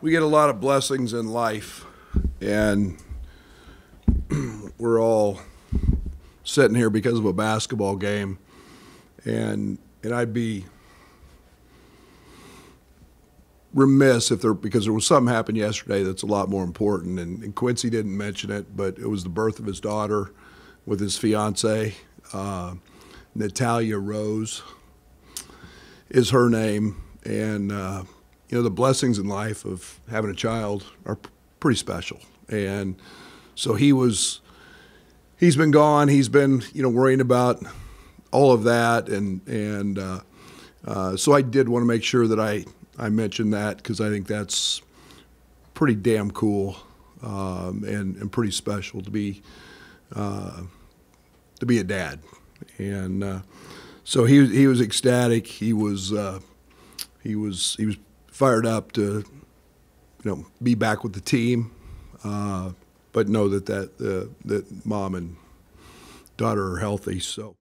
we get a lot of blessings in life, and we're all sitting here because of a basketball game, and and I'd be remiss if there because there was something happened yesterday that's a lot more important, and, and Quincy didn't mention it, but it was the birth of his daughter with his fiance, uh, Natalia Rose is her name, and. Uh, you know, the blessings in life of having a child are pretty special. And so he was, he's been gone. He's been, you know, worrying about all of that. And, and uh, uh, so I did want to make sure that I, I mentioned that because I think that's pretty damn cool um, and, and pretty special to be, uh, to be a dad. And uh, so he, he was ecstatic. He was, uh, he was, he was fired up to, you know, be back with the team, uh, but know that that uh, that mom and daughter are healthy. So.